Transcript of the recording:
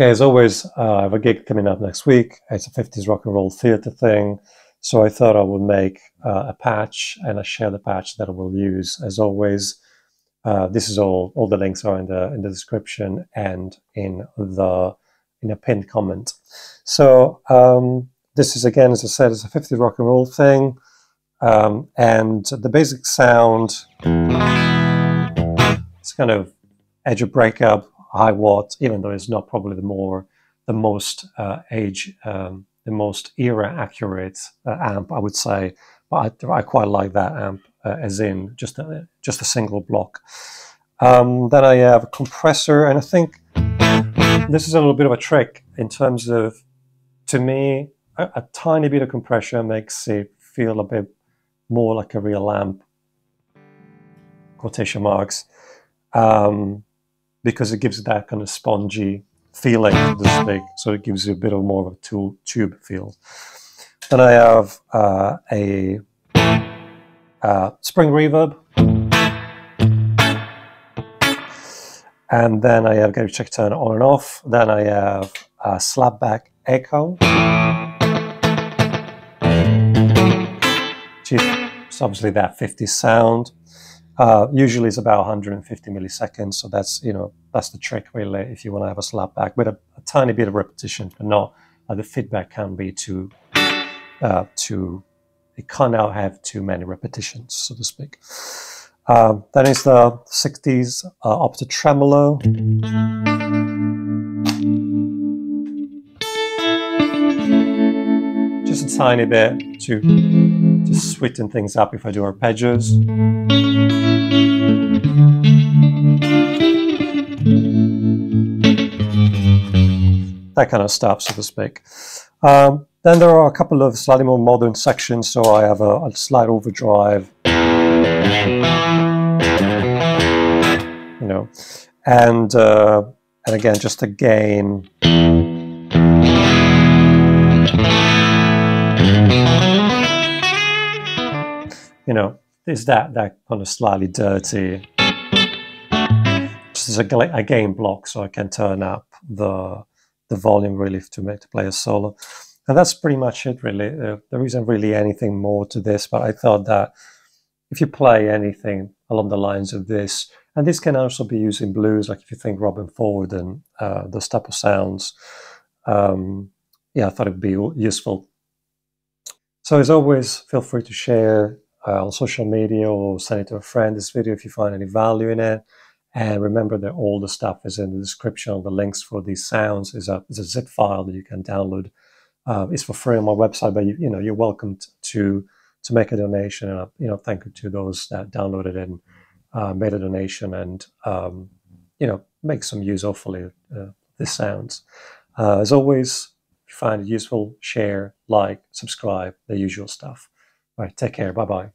Okay, as always, uh, I have a gig coming up next week. It's a 50s rock and roll theater thing. So I thought I would make uh, a patch and I share the patch that I will use. As always, uh, this is all, all the links are in the, in the description and in the, in a pinned comment. So um, this is, again, as I said, it's a 50s rock and roll thing. Um, and the basic sound, it's kind of edge of breakup, Hiwatt, even though it's not probably the more the most uh, age, um, the most era accurate uh, amp, I would say. But I, I quite like that amp uh, as in just a, just a single block. Um, then I have a compressor, and I think this is a little bit of a trick in terms of, to me, a, a tiny bit of compression makes it feel a bit more like a real amp, quotation marks. Um, because it gives that kind of spongy feeling, to speak. So it gives you a bit of more of a tool, tube feel. Then I have uh, a uh, spring reverb. And then I have Gary check turn on and off. Then I have a slapback echo. Which is obviously that 50 sound. Uh, usually it's about 150 milliseconds, so that's you know that's the trick really. If you want to have a slapback with a, a tiny bit of repetition, but not uh, the feedback can be too uh, too. It cannot have too many repetitions, so to speak. Um, then is the 60s uh, up to tremolo. Just a tiny bit to just sweeten things up if I do arpeggios. That kind of stuff, so to speak. Um, then there are a couple of slightly more modern sections, so I have a, a slight overdrive, you know, and uh, and again just a gain. You know, is that that kind of slightly dirty. Just a, a gain block so I can turn up the the volume really to make to play a solo. And that's pretty much it really. Uh, there isn't really anything more to this but I thought that if you play anything along the lines of this and this can also be used in blues like if you think Robben Ford and uh, those type of sounds um, yeah I thought it would be useful. So as always feel free to share uh, on social media or send it to a friend this video if you find any value in it. And remember that all the stuff is in the description. The links for these sounds is a, is a zip file that you can download. Uh, it's for free on my website, but you, you know you're welcome to to make a donation. And uh, you know, thank you to those that downloaded and uh, made a donation, and um, you know, make some use hopefully uh, this sounds. Uh, as always, if you find it useful, share, like, subscribe, the usual stuff. All right, take care. Bye bye.